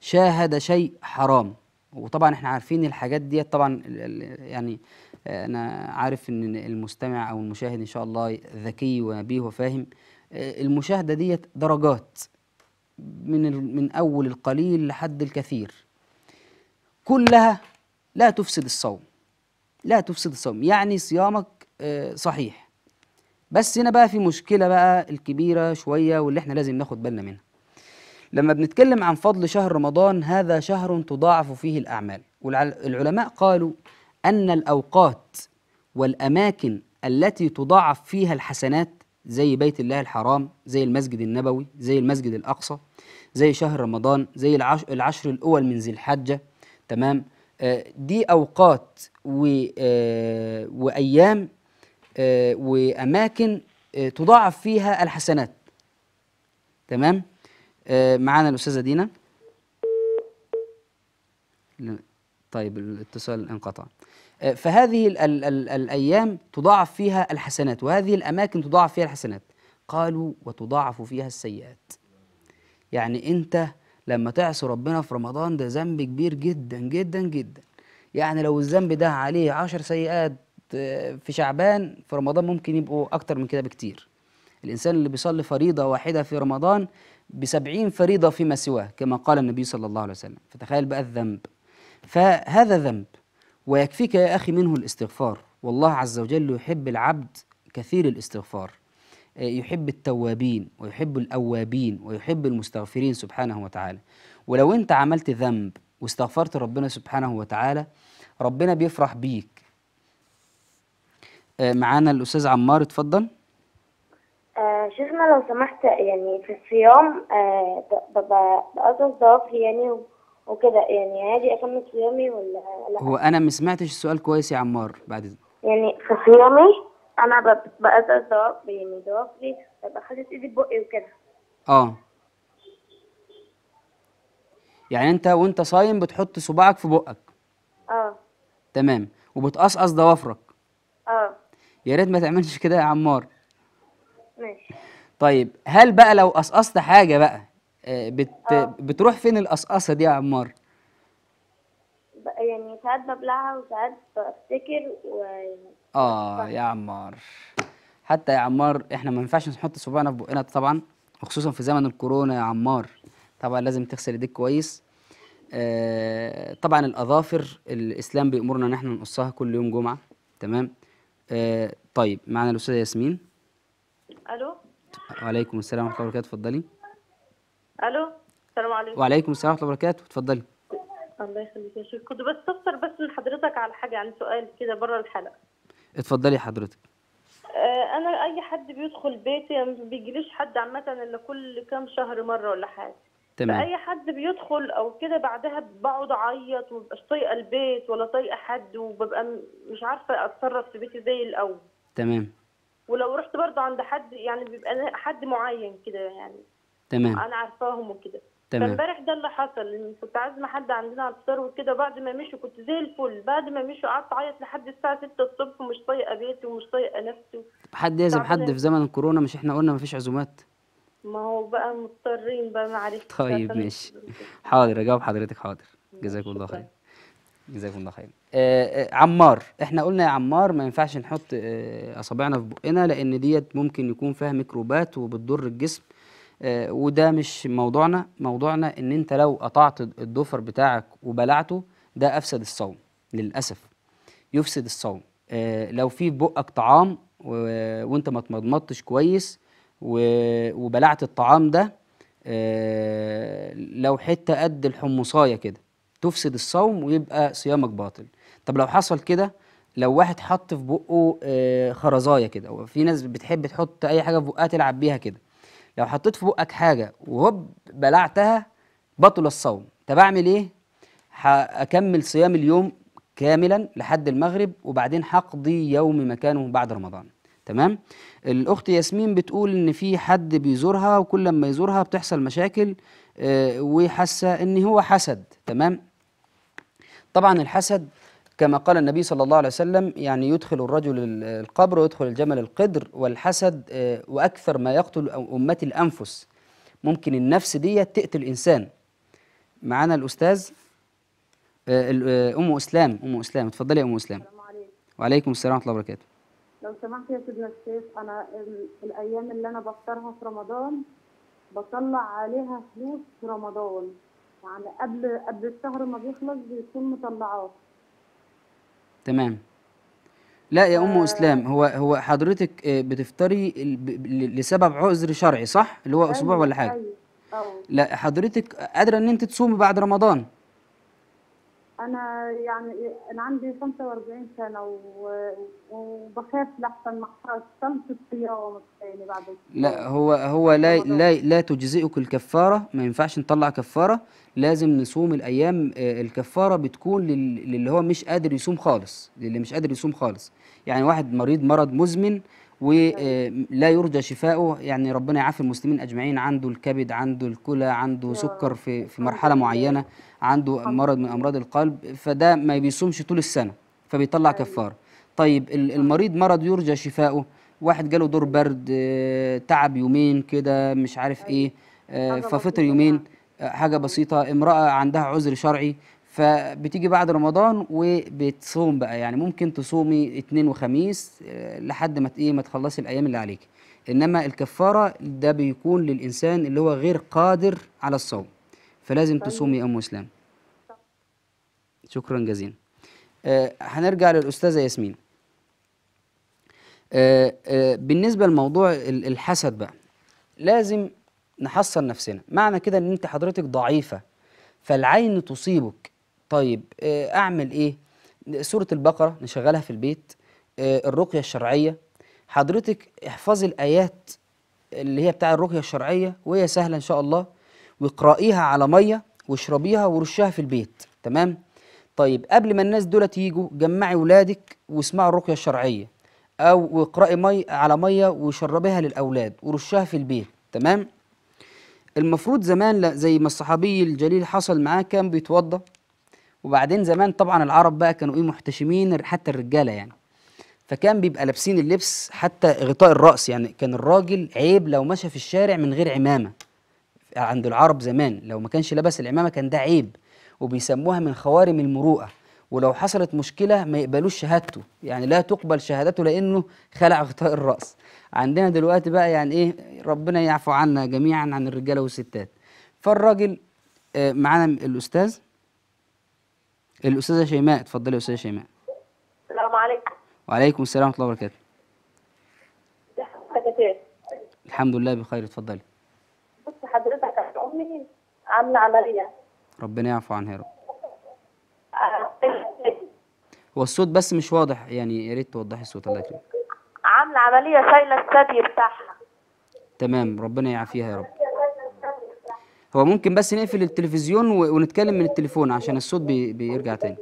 شاهد شيء حرام وطبعا إحنا عارفين الحاجات دي طبعا يعني آه، أنا عارف إن المستمع أو المشاهد إن شاء الله ذكي ونبيه وفاهم المشاهدة ديت درجات من من أول القليل لحد الكثير. كلها لا تفسد الصوم. لا تفسد الصوم يعني صيامك آه، صحيح. بس هنا بقى في مشكلة بقى الكبيرة شوية واللي إحنا لازم ناخد بالنا منها. لما بنتكلم عن فضل شهر رمضان هذا شهر تضاعف فيه الأعمال. والعلماء قالوا أن الأوقات والأماكن التي تضاعف فيها الحسنات زي بيت الله الحرام زي المسجد النبوي زي المسجد الأقصى زي شهر رمضان زي العش العشر الأول من ذي الحجة تمام؟ دي أوقات آه، وأيام آه، وأماكن آه، تضاعف فيها الحسنات. تمام؟ آه، معانا الأستاذة دينا. طيب الاتصال انقطع. آه، فهذه ال ال ال الأيام تضاعف فيها الحسنات وهذه الأماكن تضاعف فيها الحسنات. قالوا وتضاعف فيها السيئات. يعني أنت لما تعصي ربنا في رمضان ده ذنب كبير جدا جدا جدا. يعني لو الذنب ده عليه عشر سيئات آه، في شعبان في رمضان ممكن يبقوا أكتر من كده بكتير. الإنسان اللي بيصلي فريضة واحدة في رمضان بسبعين فريضة فيما سواه كما قال النبي صلى الله عليه وسلم. فتخيل بقى الذنب. فهذا ذنب ويكفيك يا أخي منه الاستغفار. والله عز وجل يحب العبد كثير الاستغفار. يحب التوابين ويحب الأوابين ويحب المستغفرين سبحانه وتعالى. ولو أنت عملت ذنب واستغفرت ربنا سبحانه وتعالى ربنا بيفرح بيك. آه، معانا الأستاذ عمار اتفضل. آه شيخنا لو سمحت يعني في الصيام ب- ببقى بقصص ضوافري يعني وكده. يعني عادي أكمل صيامي ولا لأ؟ هو أنا ما سمعتش السؤال كويس يا عمار بعد. يعني في صيامي؟ أنا ب- بقصص ضوافري يعني ضوافري ببقى حاطط إيدي في بقي وكده. آه. يعني انت وانت صايم بتحط صباعك في بقك. آه. تمام. وبتقصقص ضوافرك. آه. يا ريت ما تعملش كده يا عمار. ماشي. طيب هل بقى لو قصقصت حاجة بقى آه، بت آه. بتروح فين القصقصة دي يا عمار؟ يعني ساعات ببلعها وساعات بفتكر و آه يا عمار. حتى يا عمار إحنا ما ينفعش نحط صباعنا في بقنا طبعا وخصوصا في زمن الكورونا يا عمار. طبعا لازم تغسل ايديك كويس. آه طبعا الأظافر الإسلام بيأمرنا إن إحنا نقصها كل يوم جمعة. تمام؟ آه طيب معنا الأستاذة ياسمين. ألو؟ وعليكم السلام ورحمة الله وبركاته. اتفضلي. ألو؟ السلام عليكم. وعليكم السلام ورحمة الله وبركاته. اتفضلي. الله يخليك يا شيخ. كنت بستفسر بس من حضرتك على حاجة عن سؤال كده بره الحلقة. اتفضلي حضرتك. آه، أنا أي حد بيدخل بيتي ما بيجيليش حد عامة إلا كل كام شهر مرة ولا حاجة. تمام. فأي حد بيدخل أو كده بعدها بقعد أعيط ومبقاش طايقة البيت ولا طايقة حد وببقى مش عارفة أتصرف في بيتي زي الأول. تمام. ولو رحت برضه عند حد يعني بيبقى حد معين كده يعني تمام. أنا عارفاهم وكده. تمام. فامبارح ده اللي حصل كنت عازمة حد عندنا على الفطار وكده بعد ما مشوا كنت زي الفل بعد ما مشوا قعدت أعيط لحد الساعة 6 الصبح ومش طايقة بيتي ومش طايقة نفسي. حد يعزم حد. في زمن الكورونا مش إحنا قلنا مفيش عزومات؟ ما هو بقى مضطرين بقى معلش طيب ماشي. حاضر أجاوب حضرتك حاضر. جزاكم الله خير. جزاكم الله خير. آه آه عمار. إحنا قلنا يا عمار ما ينفعش نحط آه أصابعنا في بقنا لأن ديت ممكن يكون فيها ميكروبات وبتضر الجسم. وده مش موضوعنا موضوعنا إن أنت لو قطعت الضفر بتاعك وبلعته ده أفسد الصوم للأسف يفسد الصوم آه لو في في بقك طعام. وأنت ما اتمضمضتش كويس. وبلعت الطعام ده آه لو حتة قد الحمصاية كده تفسد الصوم ويبقى صيامك باطل طب لو حصل كده لو واحد حط في بقه آه خرزاية كده وفي ناس بتحب تحط أي حاجة في بقها تلعب بيها كده لو حطيت في بقك حاجة وهوب بلعتها بطل الصوم. طب أعمل إيه؟ هكمل صيام اليوم كاملا لحد المغرب وبعدين هقضي يوم مكانه بعد رمضان. تمام؟ الأخت ياسمين بتقول إن في حد بيزورها وكل لما يزورها بتحصل مشاكل آه، وحاسة إن هو حسد. تمام؟ طبعا الحسد كما قال النبي صلى الله عليه وسلم يعني يدخل الرجل ال- القبر ويدخل الجمل القدر والحسد آه، وأكثر ما يقتل أم- امتي الأنفس. ممكن النفس دي تقتل إنسان. معانا الأستاذ؟ آه، آه، أم أسلام أم أسلام اتفضلي يا أم أسلام. السلام عليكم. وعليكم السلام ورحمة الله وبركاته. لو سمحت يا سيدنا الشيخ أنا ال- الأيام اللي أنا بفطرها في رمضان بطلع عليها فلوس في رمضان. يعني قبل قبل الشهر ما بيخلص بيكون مطلعاه تمام. لا يا أم إسلام هو هو حضرتك آه، بتفطري لسبب عذر شرعي صح؟ اللي هو أسبوع أيوة، ولا حاجة؟ أيوه أه. لا حضرتك قادرة إن أنت تصومي بعد رمضان؟ أنا يعني أنا عندي 45 سنة وبخاف لحسن ما حصلت الصيام الثاني بعد لا. هو هو لا. لا لا تجزئك الكفارة ما ينفعش نطلع كفارة. لازم نصوم الأيام آه، الكفارة بتكون لل- للي هو مش قادر يصوم خالص للي مش قادر يصوم خالص. يعني واحد مريض مرض مزمن ولا يرجى شفاؤه يعني ربنا يعافي المسلمين أجمعين. عنده الكبد عنده الكلى عنده سكر في في مرحلة معينة عنده مرض من أمراض القلب فده ما بيصومش طول السنة فبيطلع كفارة. طيب ال- المريض مرض يرجى شفاؤه واحد جاله دور برد آه، تعب يومين كده مش عارف إيه آه، حاجة ففطر يومين. آه، حاجة بسيطة امرأة عندها عذر شرعي فبتيجي بعد رمضان وبتصوم بقى. يعني ممكن تصومي اثنين وخميس آه، لحد ما إيه ما تخلصي الأيام اللي عليك. إنما الكفارة ده بيكون للإنسان اللي هو غير قادر على الصوم. فلازم تصومي يا أم اسلام شكرا جزيلا. آه، هنرجع للأستاذة ياسمين. آه، آه، بالنسبة لموضوع ال- الحسد بقى لازم نحصن نفسنا. معنى كده إن أنت حضرتك ضعيفة فالعين تصيبك. طيب آه، أعمل إيه؟ سورة البقرة نشغلها في البيت آه، الرقية الشرعية. حضرتك احفظي الآيات اللي هي بتاع الرقية الشرعية وهي سهلة إن شاء الله. واقرأيها على مية واشربيها ورشها في البيت. تمام؟ طيب قبل ما الناس دولت يجوا جمعي ولادك واسمعوا الرقية الشرعية. أو واقرأي مي على مية وشربيها للأولاد ورشها في البيت. تمام؟ المفروض زمان لا زي ما الصحابي الجليل حصل معاه كان بيتوضى. وبعدين زمان طبعا العرب بقى كانوا إيه محتشمين حتى الرجالة يعني. فكان بيبقى لابسين اللبس حتى غطاء الرأس يعني. كان الراجل عيب لو مشى في الشارع من غير عمامة. عند العرب زمان لو ما كانش لابس العمامة كان ده عيب. وبيسموها من خوارم المروءة. ولو حصلت مشكلة ما يقبلوش شهادته. يعني لا تقبل شهادته لأنه خلع غطاء الرأس. عندنا دلوقتي بقى يعني إيه ربنا يعفو عنا جميعا عن الرجالة والستات. فالراجل آه، معانا الأستاذ. الأستاذة شيماء اتفضلي يا أستاذة شيماء. السلام عليكم. وعليكم السلام ورحمة الله وبركاته. إيه الحمد لله بخير اتفضلي. بص حضرتك أمي عاملة عملية. ربنا يعفو عنها يا رب. آه، هو الصوت بس مش واضح يعني يا ريت توضحي الصوت الله يكرمك. عامله عملية شايله الثدي بتاعها. تمام ربنا يعافيها يا رب. هو ممكن بس نقفل التلفزيون ونتكلم من التليفون عشان الصوت بي بيرجع تاني.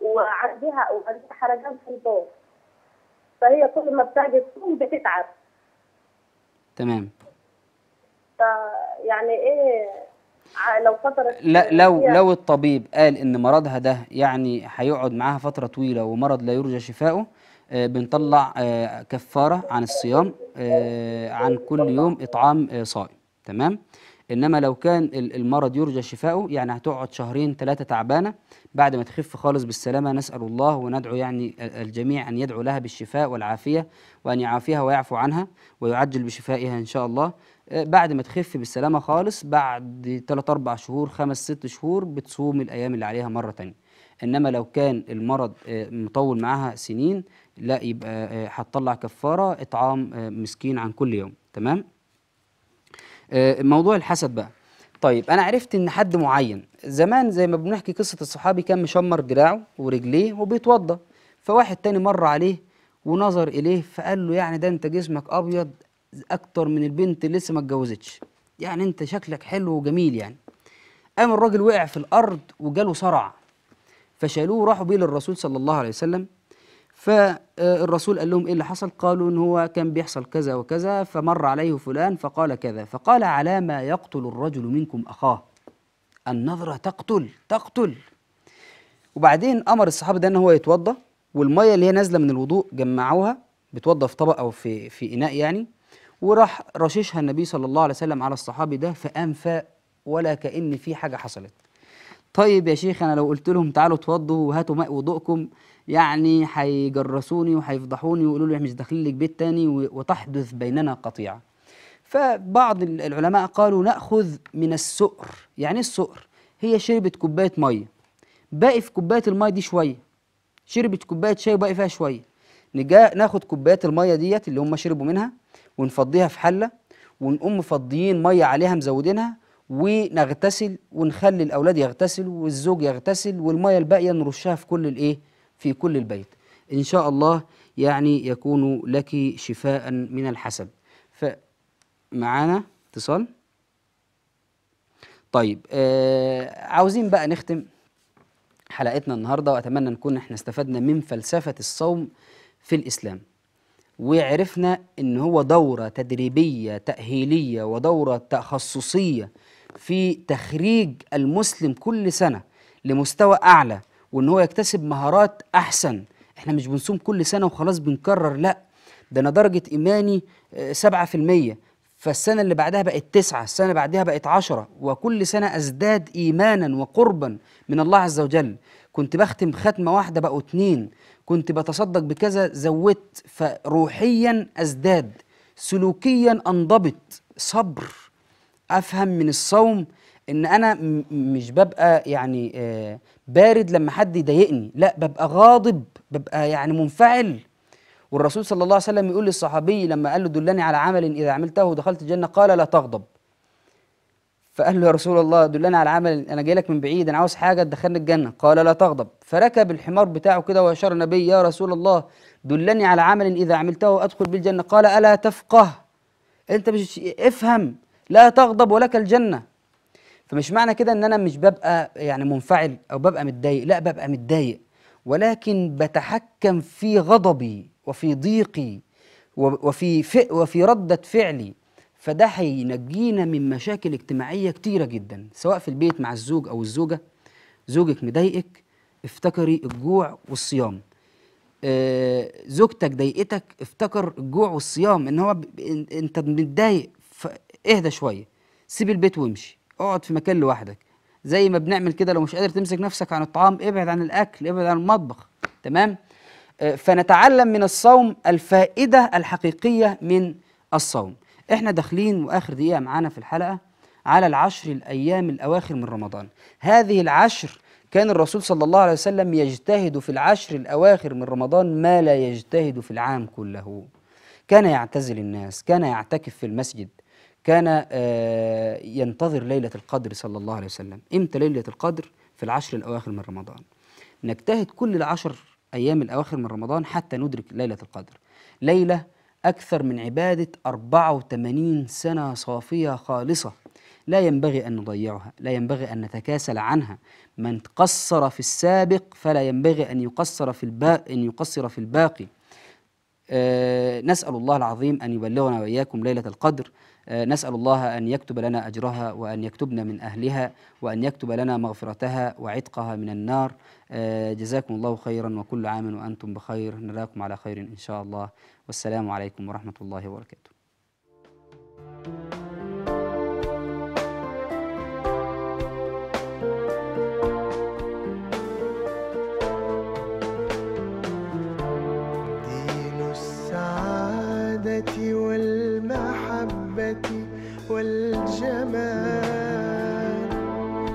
وعندها وعندها حرقان في البول فهي كل ما بتاجي تصوم بتتعب. تمام. فيعني إيه لو قدرت لا لو لو الطبيب قال إن مرضها ده يعني هيقعد معاها فترة طويلة ومرض لا يرجى شفاؤه بنطلع آه، كفارة عن الصيام آه، عن كل يوم إطعام آه، صائم تمام؟ إنما لو كان ال- المرض يرجى شفاؤه يعني هتقعد شهرين ثلاثة تعبانة بعد ما تخف خالص بالسلامة نسأل الله وندعو يعني ال- الجميع أن يدعو لها بالشفاء والعافية وأن يعافيها ويعفو عنها ويعجل بشفائها إن شاء الله. آه، بعد ما تخف بالسلامة خالص بعد 3 4 شهور 5 6 شهور بتصوم الأيام اللي عليها مرة تانية. إنما لو كان المرض آه، مطول معاها سنين لا يبقى آه، هتطلع كفارة إطعام آه، مسكين عن كل يوم. تمام؟ آه، موضوع الحسد بقى. طيب أنا عرفت إن حد معين زمان زي ما بنحكي قصة الصحابي كان مشمر دراعه ورجليه وبيتوضى. فواحد تاني مر عليه ونظر إليه فقال له يعني ده أنت جسمك أبيض أكتر من البنت اللي لسه ما اتجوزتش. يعني أنت شكلك حلو وجميل يعني. قام الراجل وقع في الأرض وجاله صرع. فشالوه وراحوا بيه للرسول صلى الله عليه وسلم. فالرسول قال لهم إيه اللي حصل؟ قالوا إن هو كان بيحصل كذا وكذا فمر عليه فلان فقال كذا فقال على ما يقتل الرجل منكم أخاه. النظرة تقتل تقتل. وبعدين أمر الصحابي ده إن هو يتوضا والمية اللي هي نازلة من الوضوء جمعوها بتوضا في طبق أو في في إناء يعني. وراح رششها النبي صلى الله عليه وسلم على الصحابي ده فاق ولا كأن في حاجة حصلت. طيب يا شيخ أنا لو قلت لهم تعالوا اتوضوا وهاتوا ماء وضوءكم يعني هيجرسوني وهيفضحوني ويقولوا لي مش داخلين لك بيت تاني وتحدث بيننا قطيعة. فبعض ال- العلماء قالوا نأخذ من السؤر. يعني إيه السؤر؟ هي شربت كوباية مية. باقي في كوباية المية دي شوية. شربت كوباية شاي وباقي فيها شوية. نجا ناخد كوبايات المية ديت اللي هم شربوا منها ونفضيها في حلة ونقوم مفضيين مية عليها مزودينها ونغتسل ونخلي الأولاد يغتسلوا والزوج يغتسل والمية الباقية نرشها في كل الإيه؟ في كل البيت. إن شاء الله يعني يكون لك شفاء من الحسد. فمعانا اتصال؟ طيب آه عاوزين بقى نختم حلقتنا النهارده وأتمنى نكون إحنا استفدنا من فلسفة الصوم في الإسلام. وعرفنا إن هو دورة تدريبية تأهيلية ودورة تخصصية في تخريج المسلم كل سنة لمستوى أعلى وإن هو يكتسب مهارات أحسن. إحنا مش بنصوم كل سنة وخلاص بنكرر لأ ده أنا درجة إيماني آه، سبعة في المية. فالسنة اللي بعدها بقت تسعة السنة بعدها بقت عشرة وكل سنة أزداد إيمانا وقربا من الله عز وجل. كنت بختم ختمة واحدة بقوا اتنين. كنت بتصدق بكذا زودت فروحيا أزداد سلوكيا أنضبط صبر. أفهم من الصوم إن أنا م- مش ببقى يعني آه، بارد لما حد يضايقني. لا ببقى غاضب ببقى يعني منفعل. والرسول صلى الله عليه وسلم يقول للصحابي لما قال له دلني على عمل إذا عملته دخلت الجنة قال لا تغضب. فقال له يا رسول الله دلني على عمل أنا جاي لك من بعيد أنا عاوز حاجة تدخلني الجنة. قال لا تغضب. فركب الحمار بتاعه كده وأشار النبي يا رسول الله دلني على عمل إذا عملته أدخل بالجنة. قال ألا تفقه. أنت مش افهم. لا تغضب ولك الجنة. فمش معنى كده إن أنا مش ببقى يعني منفعل أو ببقى متضايق لا ببقى متضايق. ولكن بتحكم في غضبي وفي ضيقي وفي ف... وفي ردة فعلي. فده هينجينا من مشاكل اجتماعية كتيرة جدا سواء في البيت مع الزوج أو الزوجة. زوجك مضايقك افتكري الجوع والصيام. آه، زوجتك ضايقتك افتكر الجوع والصيام إن هو إنت متضايق فاهدى شوية سيب البيت وامشي اقعد في مكان لوحدك زي ما بنعمل كده لو مش قادر تمسك نفسك عن الطعام ابعد عن الأكل ابعد عن المطبخ تمام؟ آه، فنتعلم من الصوم الفائدة الحقيقية من الصوم. إحنا داخلين وآخر دقيقة معانا في الحلقة على العشر الأيام الأواخر من رمضان. هذه العشر كان الرسول صلى الله عليه وسلم يجتهد في العشر الأواخر من رمضان ما لا يجتهد في العام كله. كان يعتزل الناس كان يعتكف في المسجد كان آه، ينتظر ليلة القدر صلى الله عليه وسلم. إمتى ليلة القدر؟ في العشر الأواخر من رمضان. نجتهد كل العشر أيام الأواخر من رمضان حتى ندرك ليلة القدر. ليلة أكثر من عبادة 84 سنة صافية خالصة. لا ينبغي أن نضيعها لا ينبغي أن نتكاسل عنها. من قصر في السابق فلا ينبغي أن يقصر في الباقي أن يقصر في الباقي. آه، نسأل الله العظيم أن يبلغنا وإياكم ليلة القدر. نسأل الله أن يكتب لنا أجرها وأن يكتبنا من أهلها وأن يكتب لنا مغفرتها وعتقها من النار. آه، جزاكم الله خيرا وكل عام وأنتم بخير. نراكم على خير إن شاء الله. والسلام عليكم ورحمة الله وبركاته. والجمال.